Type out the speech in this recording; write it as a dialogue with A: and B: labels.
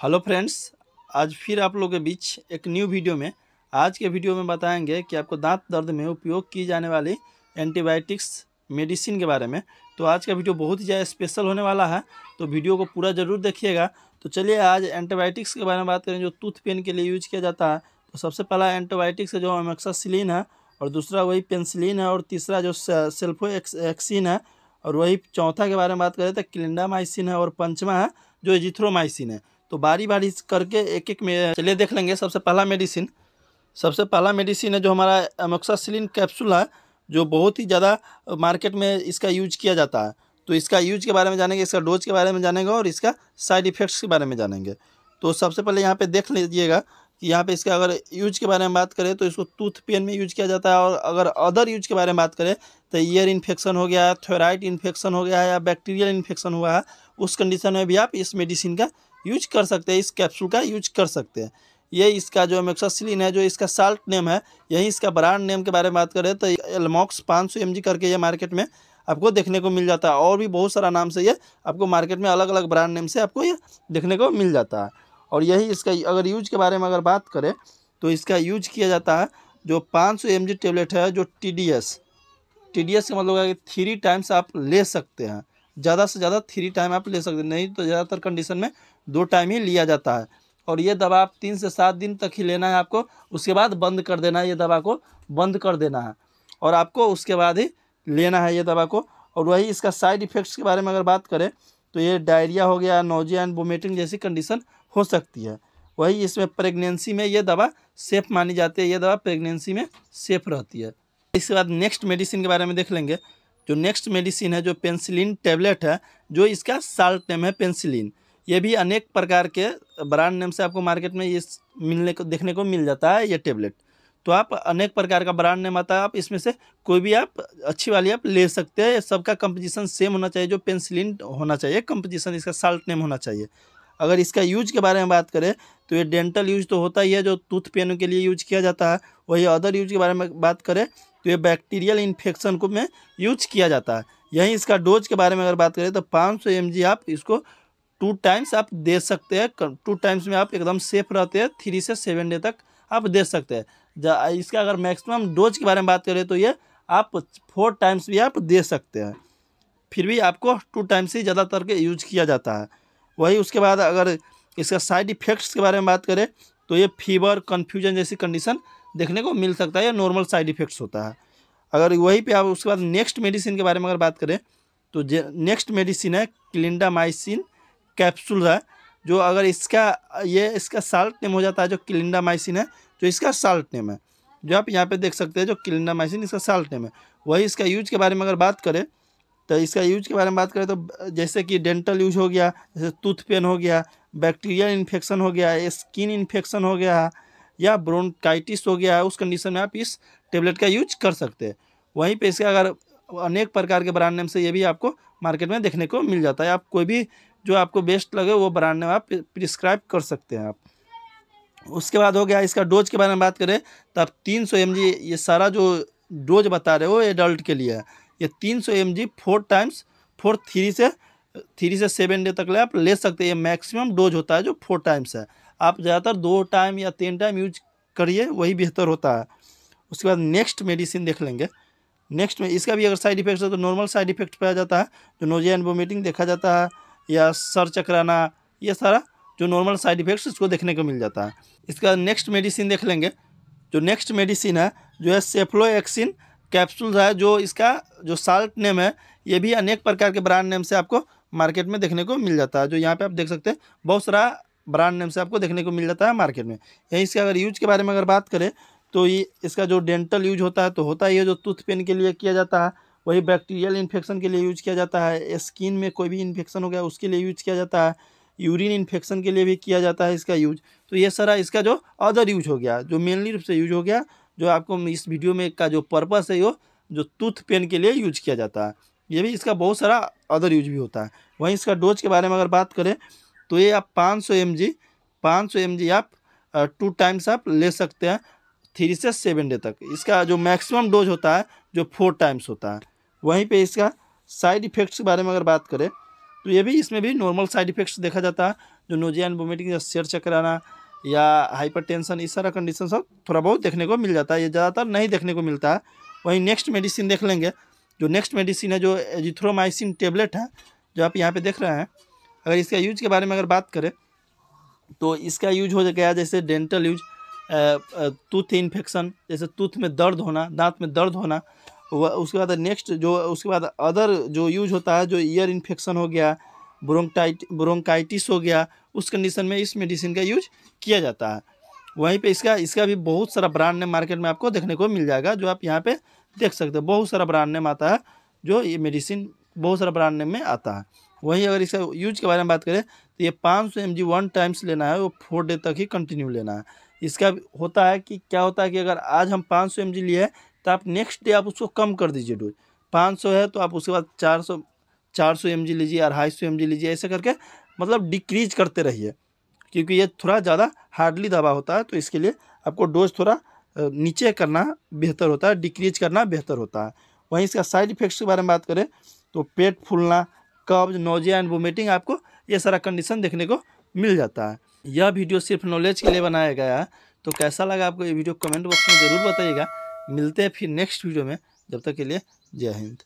A: Hello friends, आज फिर आप लोगों के बीच एक न्यू वीडियो में। आज के वीडियो में बताएँगे कि आपको दांत दर्द में उपयोग की जाने वाली एंटीबायोटिक्स मेडिसिन के बारे में। तो आज का वीडियो बहुत ही ज़्यादा स्पेशल होने वाला है तो वीडियो को पूरा ज़रूर देखिएगा। तो चलिए आज एंटीबायोटिक्स के बारे में बात करें, जो टूथ पेन के लिए यूज़ किया जाता है। तो सबसे पहला एंटीबायोटिक्स है जो अमेक्सासिलिन है, और दूसरा वही पेंसिलिन है, और तीसरा जो सेल्फो एक्सिन है, और वही चौथा के बारे में बात करें तो क्लिंडामाइसिन है, और पंचमा है, जो एजिथ्रोमाइसिन है। तो बारी बारी करके एक एक में चलिए देख लेंगे। सबसे पहला मेडिसिन, सबसे पहला मेडिसिन है जो हमारा एमोक्सासिलिन कैप्सूल है, जो बहुत ही ज़्यादा मार्केट में इसका यूज़ किया जाता है। तो इसका यूज़ के बारे में जानेंगे, इसका डोज के बारे में जानेंगे और इसका साइड इफ़ेक्ट्स के बारे में जानेंगे। तो सबसे पहले यहाँ पे देख लीजिएगा कि यहाँ पे इसका अगर यूज़ के बारे में बात करें तो इसको टूथ पेन में यूज़ किया जाता है और अगर अदर यूज़ के बारे में बात करें तो ईयर इन्फेक्शन हो गया है थोराइड इन्फेक्शन हो गया है या बैक्टीरियल इन्फेक्शन हुआ है, उस कंडीशन में भी आप इस मेडिसिन का यूज़ कर सकते हैं, इस कैप्सूल का यूज़ कर सकते हैं। ये इसका जो मेक्सासिलिन है, जो इसका साल्ट नेम है, यही इसका ब्रांड नेम के बारे में बात करें तो एलमॉक्स पाँच सौ करके ये मार्केट में आपको देखने को मिल जाता है। और भी बहुत सारा नाम से ये आपको मार्केट में अलग अलग ब्रांड नेम से आपको ये देखने को मिल जाता है। और यही इसका अगर यूज़ के बारे में अगर बात करें तो इसका यूज़ किया जाता है, जो पाँच सौ टेबलेट है, जो T D S T D S का मतलब है थ्री टाइम्स आप ले सकते हैं। ज़्यादा से ज़्यादा थ्री टाइम आप ले सकते हैं, नहीं तो ज़्यादातर कंडीशन में दो टाइम ही लिया जाता है। और ये दवा आप तीन से सात दिन तक ही लेना है आपको, उसके बाद बंद कर देना है ये दवा को, बंद कर देना है। और आपको उसके बाद ही लेना है ये दवा को। और वही इसका साइड इफ़ेक्ट्स के बारे में अगर बात करें तो ये डायरिया हो गया नोजिया एंड वोमिटिंग जैसी कंडीशन हो सकती है। वही इसमें प्रेगनेंसी में ये दवा सेफ़ मानी जाती है, ये दवा प्रेगनेंसी में सेफ़ रहती है। इसके बाद नेक्स्ट मेडिसिन के बारे में देख लेंगे। जो नेक्स्ट मेडिसिन है, जो पेंसिलिन टेबलेट है, जो इसका साल्ट नेम है पेंसिलिन ये भी अनेक प्रकार के ब्रांड नेम से आपको मार्केट में ये मिलने को, देखने को मिल जाता है ये टेबलेट तो आप अनेक प्रकार का ब्रांड नेम आता है, आप इसमें से कोई भी आप अच्छी वाली आप ले सकते हैं. सबका कंपोजिशन सेम होना चाहिए, जो पेंसिलिन होना चाहिए. कंपोजिशन इसका साल्ट नेम होना चाहिए. अगर इसका यूज़ के बारे में बात करें तो ये डेंटल यूज़ तो होता ही है, जो टूथ पेन के लिए यूज़ किया जाता है. वही अदर यूज़ के बारे में बात करें तो ये बैक्टीरियल इन्फेक्शन को में यूज़ किया जाता है. यहीं इसका डोज के बारे में अगर बात करें तो पाँच सौ आप इसको टू टाइम्स आप दे सकते हैं टू टाइम्स में आप एकदम सेफ़ रहते हैं, थ्री से सेवन डे तक आप दे सकते हैं। इसका अगर मैक्सिमम डोज के बारे में बात करें तो ये आप फोर टाइम्स भी आप दे सकते हैं। फिर भी आपको टू टाइम्स ही ज़्यादातर के यूज़ किया जाता है। वही उसके बाद अगर इसका साइड इफ़ेक्ट्स के बारे में बात करें तो ये फीवर, कन्फ्यूज़न जैसी कंडीशन देखने को मिल सकता है, या नॉर्मल साइड इफ़ेक्ट्स होता है। अगर वहीं पे आप उसके बाद नेक्स्ट मेडिसिन के बारे में अगर बात करें तो नेक्स्ट मेडिसिन है क्लिंडामाइसिन। कैप्सूल है, जो अगर इसका, ये इसका साल्ट नेम हो जाता है, जो क्लिंडामाइसिन है जो इसका साल्ट नेम है। जो आप यहाँ पे देख सकते हैं, जो क्लिंडामाइसिन इसका साल्ट नेम है। वही इसका यूज़ के बारे में अगर बात करें तो इसका यूज़ के बारे में बात करें तो जैसे कि डेंटल यूज़ हो गया, जैसे टूथ पेन हो गया बैक्टीरियल इन्फेक्शन हो गया स्किन इन्फेक्शन हो गया, या ब्रोनकाइटिस हो गया, उस कंडीशन में आप इस टेबलेट का यूज़ कर सकते हैं। वहीं पे इसका अगर अनेक प्रकार के ब्रांड नेम से ये भी आपको मार्केट में देखने को मिल जाता है। आप कोई भी जो आपको बेस्ट लगे, वो ब्रांड नेम आप प्रिस्क्राइब कर सकते हैं आप। उसके बाद हो गया इसका डोज के बारे में बात करें तो आप तीन सौ ये सारा जो डोज बता रहे हो एडल्ट के लिए ये तीन सौ M G four times four three से थ्री से सेवन डे तक ले आप ले सकते हैं। ये मैक्सिमम डोज होता है जो फोर टाइम्स है। आप ज़्यादातर दो टाइम या तीन टाइम यूज़ करिए, वही बेहतर होता है। उसके बाद नेक्स्ट मेडिसिन देख लेंगे। नेक्स्ट में, इसका भी अगर साइड इफ़ेक्ट है तो नॉर्मल साइड इफ़ेक्ट पाया जाता है। जो नोजिया एंड वोमिटिंग देखा जाता है। या सर चकराना, ये सारा जो नॉर्मल साइड इफेक्ट्स इसको देखने को मिल जाता है। इसका नेक्स्ट मेडिसिन देख लेंगे। जो नेक्स्ट मेडिसिन है, जो है सेफ्लोएक्सिन कैप्सूल है, जो इसका जो साल्ट नेम है, ये भी अनेक प्रकार के ब्रांड नेम से आपको मार्केट में देखने को मिल जाता है। जो यहाँ पे आप देख सकते हैं, बहुत सारा ब्रांड नेम से आपको देखने को मिल जाता है मार्केट में। यही इसके अगर यूज़ के बारे में अगर बात करें तो ये इसका जो डेंटल यूज़ होता है तो होता ही है जो टूथ पेन के लिए किया जाता है। वही बैक्टीरियल इन्फेक्शन के लिए यूज़ किया जाता है। स्किन में कोई भी इन्फेक्शन हो गया, उसके लिए यूज़ किया जाता है। यूरिन इन्फेक्शन के लिए भी किया जाता है इसका यूज़। तो ये सारा इसका जो अदर यूज़ हो गया, जो मेनली रूप से यूज़ हो गया, जो आपको इस वीडियो में का जो पर्पस है वो जो टूथ पेन के लिए यूज़ किया जाता है। ये भी इसका बहुत सारा अदर यूज़ भी होता है। वहीं इसका डोज के बारे में अगर बात करें तो ये आप पाँच सौ एम जी पाँच सौ एम जी आप टू टाइम्स आप ले सकते हैं थ्री से सेवन डे तक। इसका जो मैक्सिमम डोज होता है, जो फोर टाइम्स होता है। वहीं पे इसका साइड इफ़ेक्ट्स के बारे में अगर बात करें तो ये भी इसमें भी नॉर्मल साइड इफ़ेक्ट्स देखा जाता है जो नोजिया एंड वोमिटिंग शेयर चक्कर आना या हाइपर टेंशन इस सारा कंडीशन सब थोड़ा बहुत देखने को मिल जाता है। ये ज़्यादातर नहीं देखने को मिलता। है वहीं नेक्स्ट मेडिसिन देख लेंगे। जो नेक्स्ट मेडिसिन है, जो एजिथ्रोमाइसिन टेबलेट है, जो आप यहाँ पे देख रहे हैं, अगर इसका यूज़ के बारे में अगर बात करें तो इसका यूज़ हो गया जैसे डेंटल यूज़ टूथ इन्फेक्शन जैसे टूथ में दर्द होना, दांत में दर्द होना उसके बाद नेक्स्ट जो उसके बाद अदर जो यूज़ होता है, जो ईयर इन्फेक्शन हो गया ब्रोंकटाइट ब्रोंकाइटिस हो गया, उस कंडीशन में इस मेडिसिन का यूज़ किया जाता है। वहीं पे इसका इसका भी बहुत सारा ब्रांड नेम मार्केट में आपको देखने को मिल जाएगा, जो आप यहाँ पे देख सकते हो। बहुत सारा ब्रांड नेम आता है, जो ये मेडिसिन बहुत सारा ब्रांड नेम में आता है। वहीं अगर इसका यूज़ के बारे में बात करें तो ये पाँच सौ एम जी वन टाइम्स लेना है, वो फोर डे तक ही कंटिन्यू लेना है। इसका होता है कि, क्या होता है कि अगर आज हम पाँच सौ एम जी लिए तो आप नेक्स्ट डे आप उसको कम कर दीजिए डोज पाँच सौ है तो आप उसके बाद चार सौ चार सौ एम जी लीजिए अढ़ाई सौ एम जी लीजिए, ऐसे करके मतलब डिक्रीज करते रहिए। क्योंकि ये थोड़ा ज़्यादा हार्डली दवा होता है तो इसके लिए आपको डोज थोड़ा नीचे करना बेहतर होता है डिक्रीज करना बेहतर होता है। वहीं इसका साइड इफ़ेक्ट्स के बारे में बात करें तो पेट फूलना, कब्ज नोजिया एंड वोमिटिंग आपको ये सारा कंडीशन देखने को मिल जाता है। यह वीडियो सिर्फ़ नॉलेज के लिए बनाया गया है तो कैसा लगा आपको ये वीडियो कमेंट बॉक्स में ज़रूर बताइएगा। मिलते हैं फिर नेक्स्ट वीडियो में। जब तक के लिए जय हिंद।